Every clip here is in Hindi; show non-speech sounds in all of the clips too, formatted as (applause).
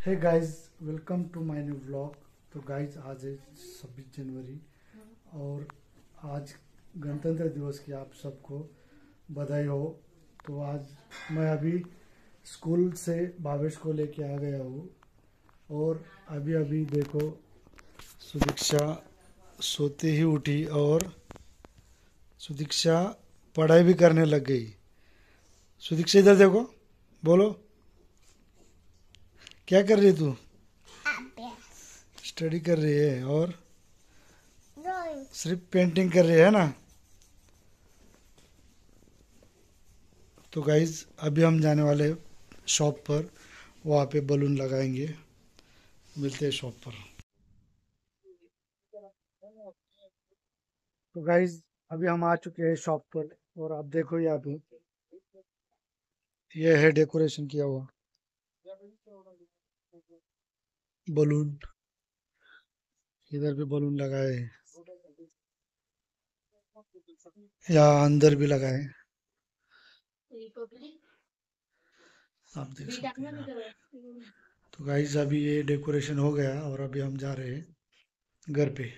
Hey guys welcome to my new vlog तो गाइस आज है छब्बीस जनवरी और आज गणतंत्र दिवस की आप सबको बधाई हो। तो आज मैं अभी स्कूल से भावेश को लेके आ गया हूँ और अभी अभी देखो, सुदीक्षा सोते ही उठी और सुदीक्षा पढ़ाई भी करने लग गई। सुदीक्षा इधर देखो, बोलो। क्या कर रही तू? स्टडी कर रही है और सिर्फ़ पेंटिंग कर रही है ना? तो गाइज़ अभी हम जाने वाले शॉप पर वहाँ पे बलून लगाएँगे। मिलते हैं शॉप पर। तो गाइज़ अभी हम आ चुके हैं शॉप पर और आप देखो यहाँ पे। ये है डेकोरेशन किया हुआ। बलून। इधर भी बलून लगाए। या अंदर भी लगाए। आप देख सकते हैं तो गाइज़ अभी ये डेकोरेशन हो गया और अभी हम जा रहे हैं घर पे।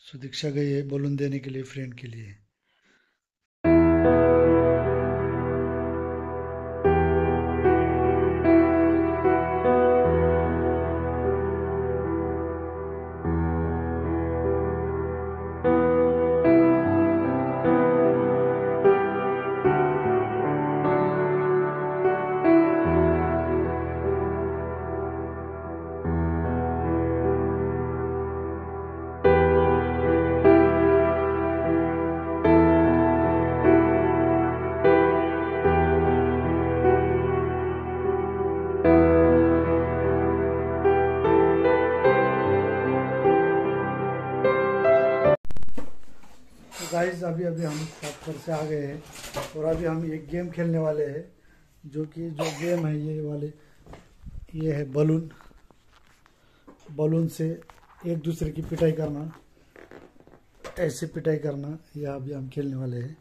सुदीक्षा गई है बलून देने के लिए फ्रेंड के लिए। गाइज़ अभी अभी हम पर से आ गए हैं और अभी हम एक गेम खेलने वाले हैं, जो कि जो गेम है ये वाले। ये है बलून। बलून से एक दूसरे की पिटाई करना। ऐसे पिटाई करना, ये अभी हम खेलने वाले हैं।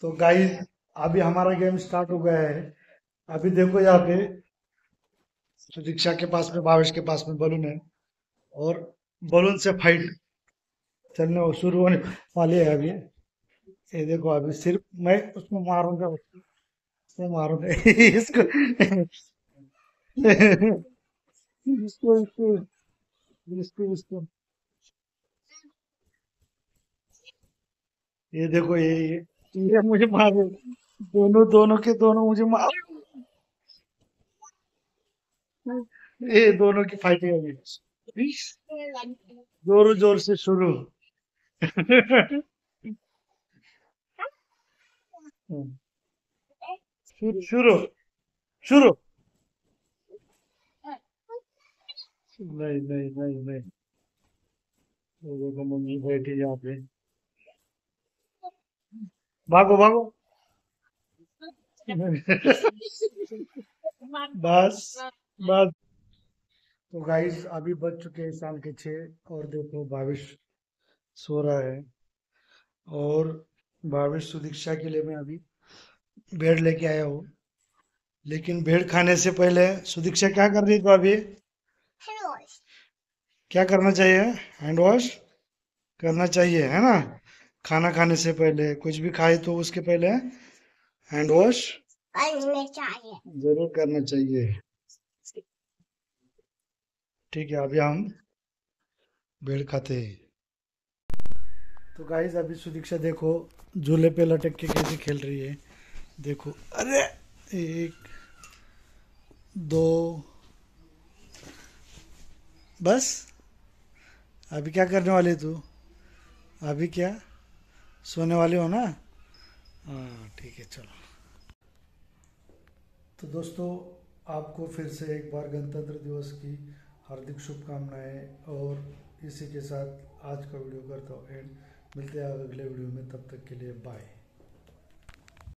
तो गाइज़ अभी हमारा गेम स्टार्ट हो गया है। अभी देखो यहाँ पे, सुदीक्षा के पास में, भावेश के पास में बलून है। और बलून से फाइट चलने वो शुरू होने वाली है अभी। ये देखो अभी सिर्फ़ मैं उसको मारूँगा उसको मारूँगा। (laughs) इसको इसको इसको इसको इसको। ये देखो ये ये ये मुझे मारे दोनों दोनों के दोनों मुझे मार ये दोनों की फाइटिंग अभी। ज़ोर ज़ोर से शुरू शुरू शुरू शुरू नहीं नहीं नहीं नहीं वो देखो मम्मी बैठी यहाँ पे भागो भागो बस बस तो गाइस अभी बज चुके हैं शाम के छः और देखो भाविश सो रहा है। और भाविश सुदीक्षा के लिए मैं अभी भेड़ लेके आया हूँ। लेकिन भेड़ खाने से पहले सुदीक्षा क्या कर रही है तो अभी? क्या करना चाहिए? हैंड वॉश करना चाहिए है ना? खाना खाने से पहले कुछ भी खाए तो उसके पहले हैंड वॉश ज़रूर करना चाहिए। ठीक है, अभी हम भेड़ खाते हैं। तो गाइस अभी सुदीक्षा देखो, झूले पे लटक के कैसे खेल रही है। देखो, अरे, एक, दो, बस, अभी क्या करने वाली तू? अभी क्या? सोने वाले हो ना? हाँ ठीक है, चलो। तो दोस्तों, आपको फिर से एक बार गणतंत्र दिवस की हार्दिक शुभकामनाएँ और इसी के साथ आज का वीडियो करता हूँ, एंड मिलते हैं अगले वीडियो में, तब तक के लिए बाय